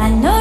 I know